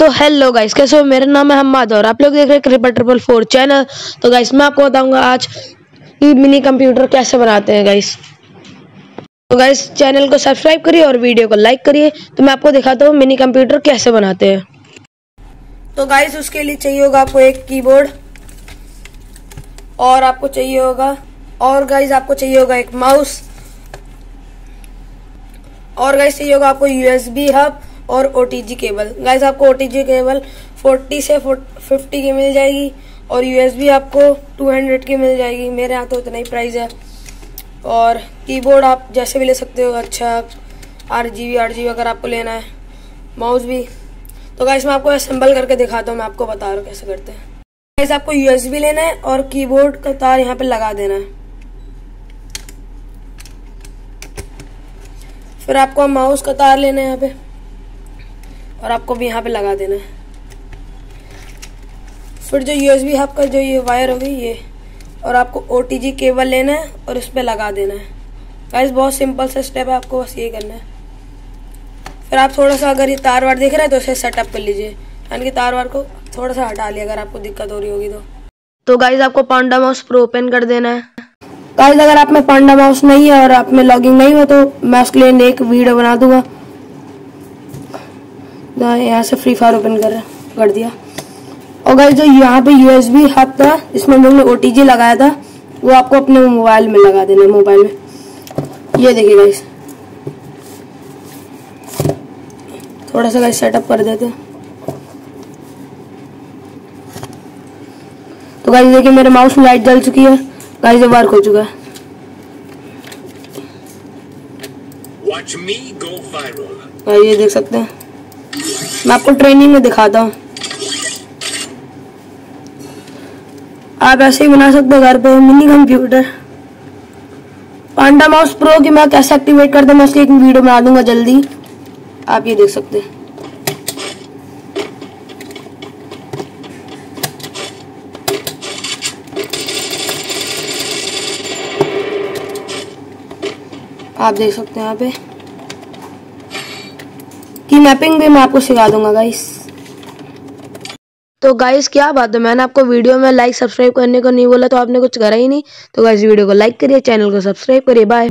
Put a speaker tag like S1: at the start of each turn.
S1: तो hello guys कैसे हो? मेरा नाम है हम्माद और आप लोग देख रहे हैं क्रिपल ट्रिपल फोर चैनल तो गाइस मैं आपको बताऊँगा आज कि मिनी कंप्यूटर कैसे बनाते हैं गाइस तो गाइस चैनल को सब्सक्राइब करिए और वीडियो को लाइक करिए। तो मैं आपको दिखाता हूँ मिनी कंप्यूटर कैसे बनाते हैं। तो गाइस उसके लिए चाहिए होगा आपको एक कीबोर्ड और आपको चाहिए होगा, और गाइज़ आपको चाहिए होगा एक माउस और गाइस चाहिए होगा आपको यूएसबी हब और ओ केबल गाइस आपको ओ केबल 40 से 50 की मिल जाएगी और यूएसबी आपको 200 की मिल जाएगी। मेरे यहाँ तो इतना ही प्राइस है। और कीबोर्ड आप जैसे भी ले सकते हो। अच्छा आठ जी बी अगर आपको लेना है। माउस भी। तो गाइस मैं आपको असेंबल करके दिखाता हूँ। मैं आपको बता रहा हूँ कैसे करते हैं। गाइस आपको यूएसबी लेना है और कीबोर्ड का तार यहाँ पे लगा देना है। फिर आपको माउस का तार लेना है यहाँ पे। और आपको भी यहाँ पे लगा देना है। फिर जो यूएसबी हब का जो ये वायर होगी ये और आपको ओ केबल लेना है और इस पर लगा देना है। गाइस बहुत सिंपल सा स्टेप है आपको बस ये करना है। फिर आप थोड़ा सा अगर ये तार वार दिख रहा है तो इसे सेटअप कर लीजिए। यानी कि तार वार को थोड़ा सा हटा लिया अगर आपको दिक्कत हो रही होगी तो। तो गाइज़ आपको पांडा माउस प्रो ओपन कर देना है। गाइज़ अगर आप में पांडा माउस नहीं है और आप में लॉगिंग नहीं हो तो मैं उसके लिए एक वीडियो बना दूँगा। यहाँ से फ्री फायर ओपन कर कर दिया। और गाइस जो यहाँ पे यूएसबी हब था इसमें हम लोग ने ओटीजी लगाया था वो आपको अपने मोबाइल में लगा देना मोबाइल में। ये देखिए गाइस थोड़ा सा गाइस सेटअप कर देते तो गाइस देखिए मेरे माउस में लाइट जल चुकी है। गाइस ये वर्क हो चुका है. ये देख सकते हैं। मैं आपको ट्रेनिंग में दिखाता हूँ। आप ऐसे ही बना सकते हो घर पे mini computer panda mouse pro की मैं कैसे एक्टिवेट करते मैं उसकी एक वीडियो बना दूँगा जल्दी। आप ये देख सकते हैं। आप देख सकते हैं यहाँ पे। की मैपिंग भी मैं आपको सिखा दूँगा गाइस तो गाइस क्या बात है? मैंने आपको वीडियो में लाइक सब्सक्राइब करने को नहीं बोला तो आपने कुछ करा ही नहीं। तो गाइस वीडियो को लाइक करिए चैनल को सब्सक्राइब करिए बाय